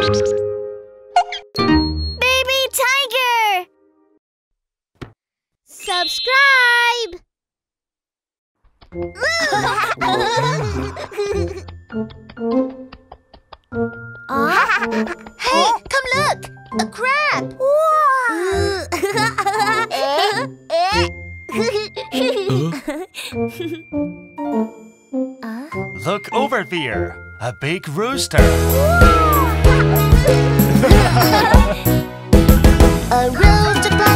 Baby Tiger! Subscribe! Oh, Hey, come look! A crab! Wow! Look over there! A big rooster! I rose to climb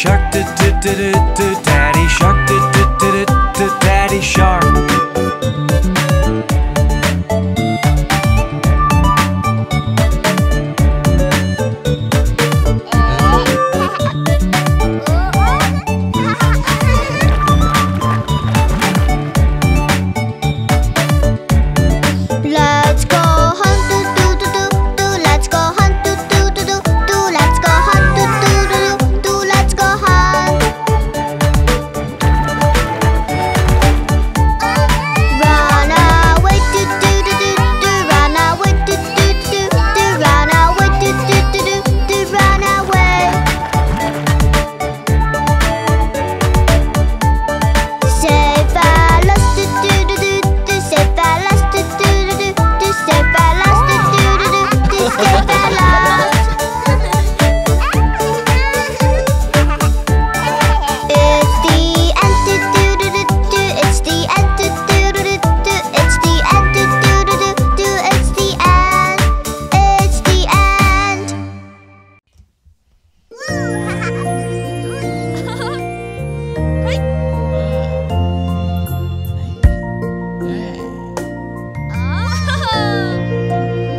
Chaque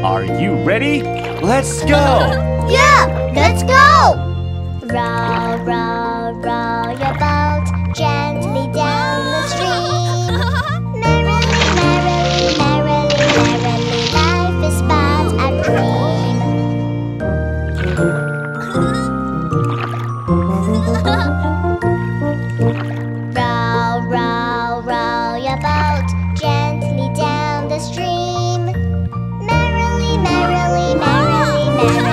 Are you ready? Let's go! yeah, let's go! Row, row, row your boat gently down Bye.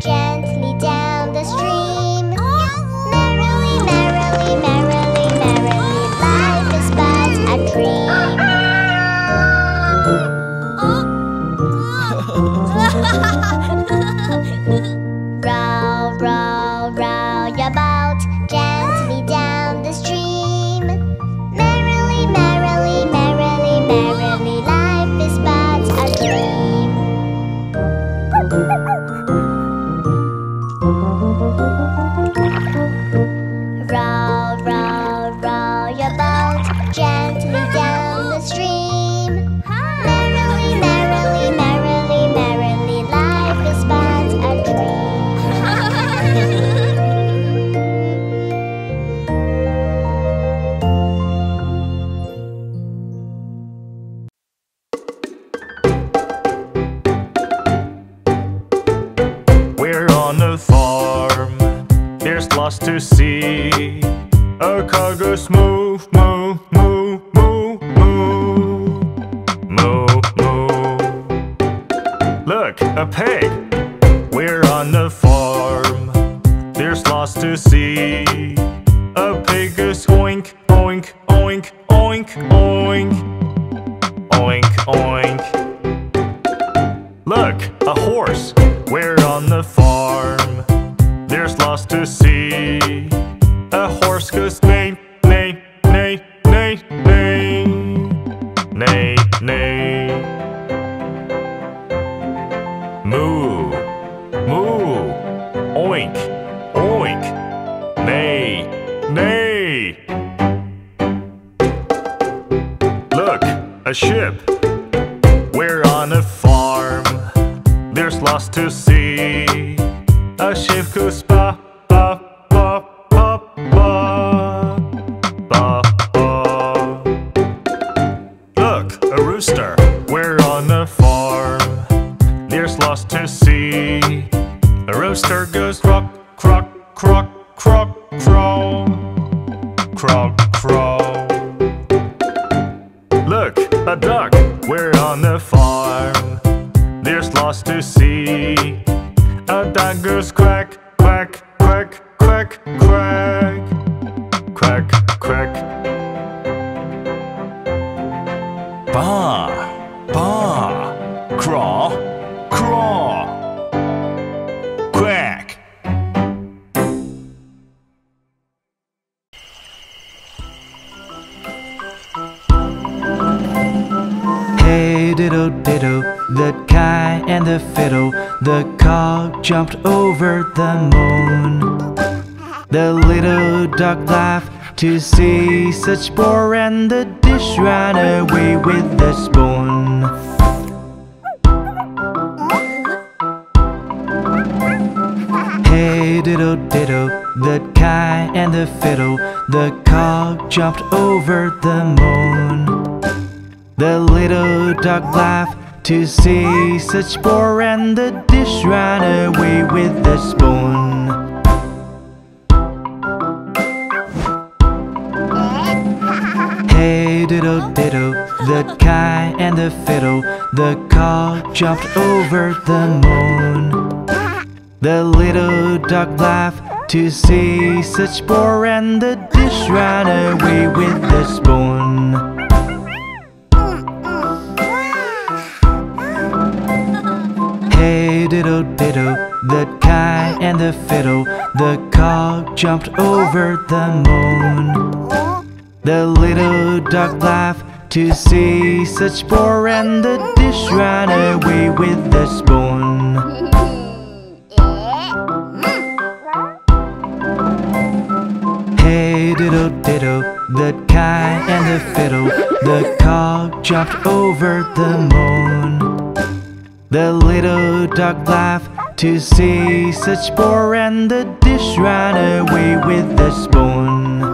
Jen. see a cargo's move, move, move, move, move, move, move. Look, a pig. We're on the farm. There's lots to see. A pig is oink, oink, oink, oink, oink, oink, oink. Ba, ba, craw, craw. Quack. Hey diddle diddle, the cat and the fiddle, the cock jumped over the moon. The little duck laughed to see such sport, and the dish ran away with the spoon. Hey diddle diddle, the cat and the fiddle, the cock jumped over the moon. The little duck laughed to see such sport, and the dish ran away with the spoon. Diddle diddle, the cat and the fiddle, the cock jumped over the moon. The little duck laughed to see such sport, and the dish ran away with the spoon. Hey diddle diddle, the cat and the fiddle, the cock jumped over the moon. The little duck laughed to see such sport, and the dish ran away with the spoon. Hey diddle diddle, the cat and the fiddle, the cock jumped over the moon. The little duck laughed to see such sport, and the dish ran away with the spoon.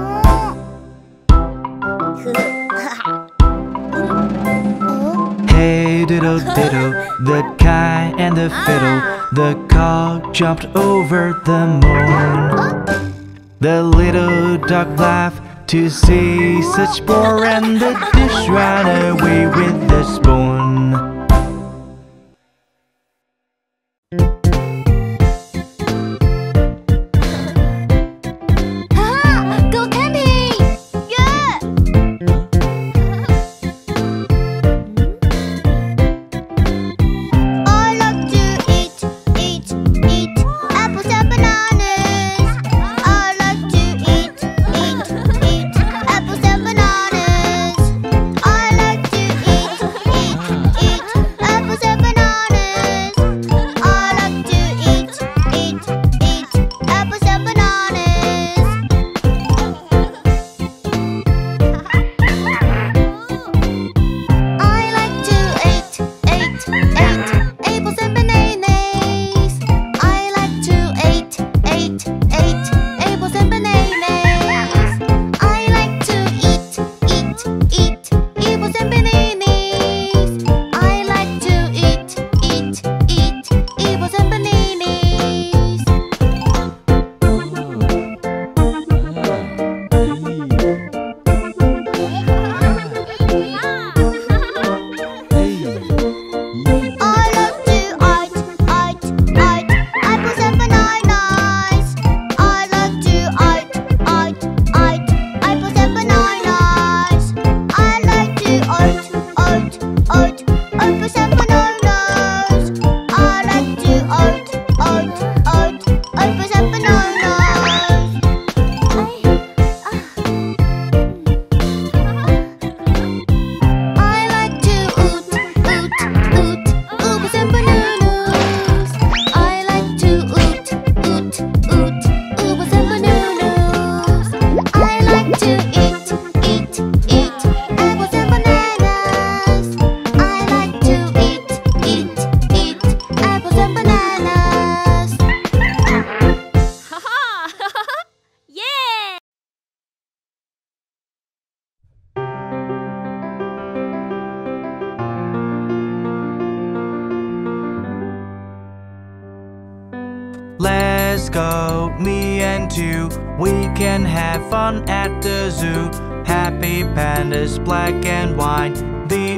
Diddle the cat and the fiddle, the cock jumped over the moon. The little duck laughed to see such sport, and the dish ran away with the spoon.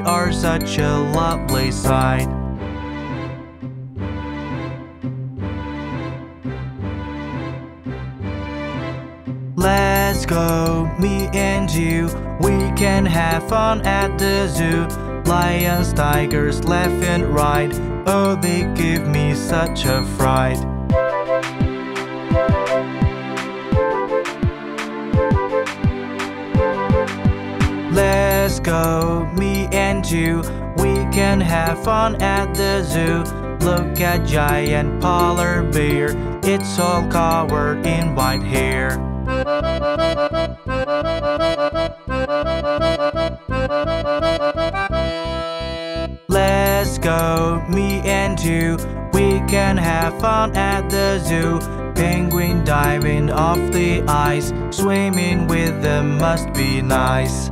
Are such a lovely sight. Let's go, me and you. We can have fun at the zoo. Lions, tigers, left and right. Oh, they give me such a fright. Let's go, me and you. We can have fun at the zoo. Look at giant polar bear. It's all covered in white hair. Let's go, me and you. We can have fun at the zoo. Penguin diving off the ice. Swimming with them must be nice.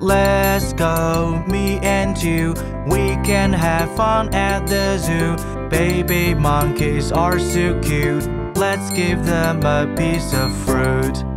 Let's go, me and you. We can have fun at the zoo. Baby monkeys are so cute. Let's give them a piece of fruit.